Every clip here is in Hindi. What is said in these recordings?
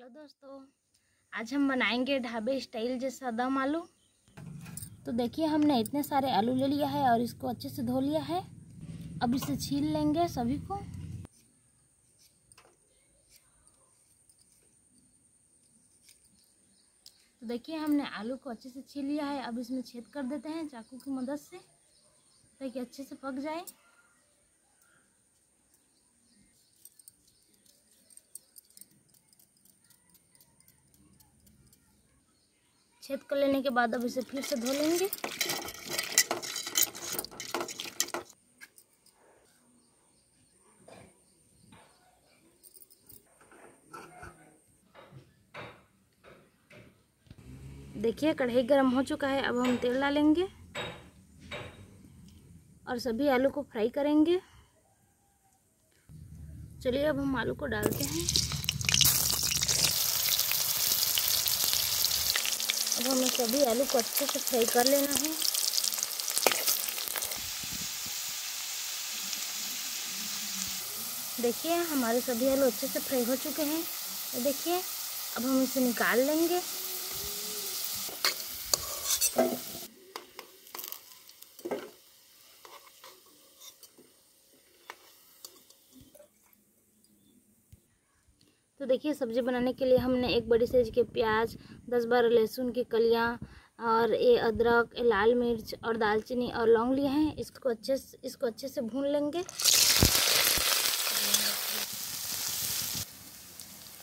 हेलो दोस्तों, आज हम बनाएँगे ढाबे स्टाइल जैसा दम आलू। तो देखिए, हमने इतने सारे आलू ले लिया है और इसको अच्छे से धो लिया है। अब इसे छील लेंगे सभी को। तो देखिए, हमने आलू को अच्छे से छील लिया है। अब इसमें छेद कर देते हैं चाकू की मदद से, ताकि अच्छे से पक जाए। छेद कर लेने के बाद अब इसे फिर से धो लेंगे। देखिए, कढ़ाई गर्म हो चुका है, अब हम तेल डालेंगे और सभी आलू को फ्राई करेंगे। चलिए, अब हम आलू को डालते हैं। अब हमें सभी आलू को अच्छे से फ्राई कर लेना है। देखिए, हमारे सभी आलू अच्छे से फ्राई हो चुके हैं। देखिए, अब हम इसे निकाल लेंगे। तो देखिए, सब्ज़ी बनाने के लिए हमने एक बड़ी साइज़ के प्याज, दस बारह लहसुन की कलियाँ और ये अदरक, ये लाल मिर्च और दालचीनी और लौंग लिए हैं। इसको अच्छे से, इसको अच्छे से भून लेंगे।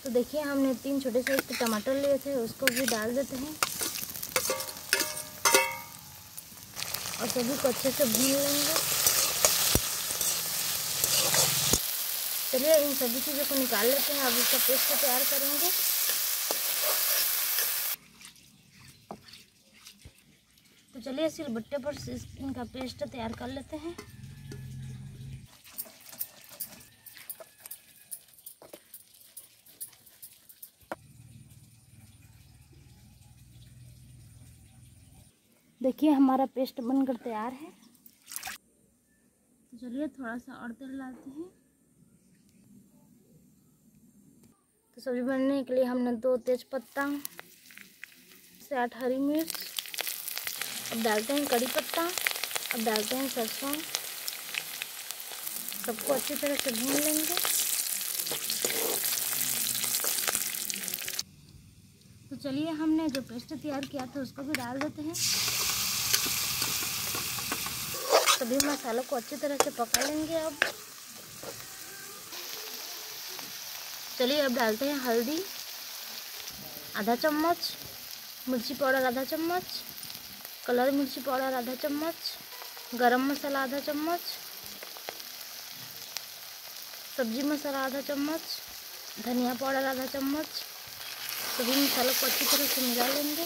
तो देखिए, हमने तीन छोटे साइज़ के टमाटर लिए थे, उसको भी डाल देते हैं। और सभी को अच्छे से भून लेंगे। चलिए इन सभी चीज़ों को निकाल लेते हैं। अब इसका पेस्ट तैयार करेंगे। तो चलिए सिल बट्टे पर इनका पेस्ट तैयार कर लेते हैं। देखिए, हमारा पेस्ट बनकर तैयार है। तो चलिए थोड़ा सा और तेल डालते हैं तो सब्ज़ी बनने के लिए हमने दो तेज पत्ता से आठ हरी मिर्च, अब डालते हैं कड़ी पत्ता, अब डालते हैं सरसों। सबको अच्छी तरह से भून लेंगे। तो चलिए, हमने जो पेस्ट तैयार किया था उसको भी डाल देते हैं। सभी मसालों को अच्छी तरह से पका लेंगे अब। चलिए अब डालते हैं हल्दी। आधा चम्मच, मिर्ची पाउडर आधा चम्मच, कलर मिर्ची पाउडर आधा चम्मच, गरम मसाला आधा चम्मच, सब्ज़ी मसाला आधा चम्मच, धनिया पाउडर आधा चम्मच, सभी मसालों को अच्छी तरह से मिला लेंगे।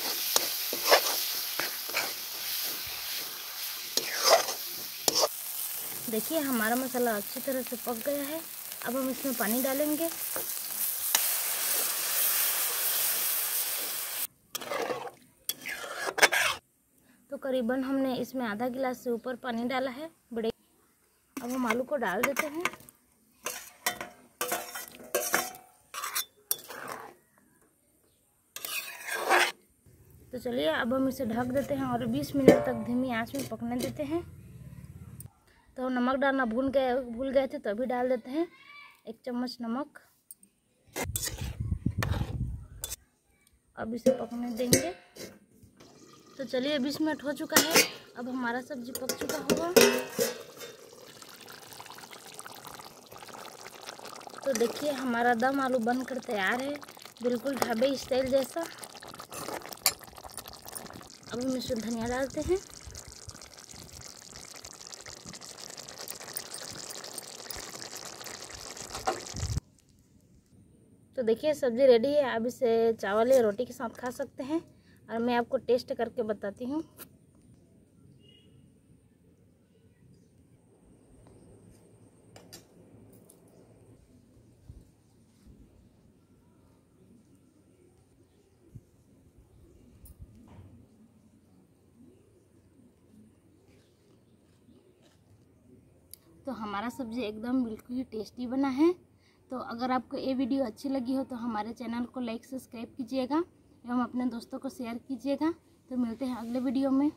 देखिए हमारा मसाला अच्छी तरह से पक गया है। अब हम इसमें पानी डालेंगे। करीबन हमने इसमें आधा गिलास से ऊपर पानी डाला है, बड़े। अब हम आलू को डाल देते हैं। तो चलिए, अब हम इसे ढक देते हैं और 20 मिनट तक धीमी आँच में पकने देते हैं। तो नमक डालना भूल गए भूल गए थे तो अभी डाल देते हैं। एक चम्मच नमक। अब इसे पकने देंगे। तो चलिए बीस मिनट हो चुका है। अब हमारा सब्ज़ी पक चुका होगा। तो देखिए, हमारा दम आलू बनकर तैयार है। बिल्कुल ढाबे स्टाइल जैसा। अब हम इसमें धनिया डालते हैं। तो देखिए, सब्ज़ी रेडी है। आप इसे चावल या रोटी के साथ खा सकते हैं। और मैं आपको टेस्ट करके बताती हूँ। तो हमारा सब्ज़ी एकदम बिल्कुल ही टेस्टी बना है। तो अगर आपको ये वीडियो अच्छी लगी हो तो हमारे चैनल को लाइक, सब्सक्राइब कीजिएगा। एवं अपने दोस्तों को शेयर कीजिएगा। तो मिलते हैं अगले वीडियो में।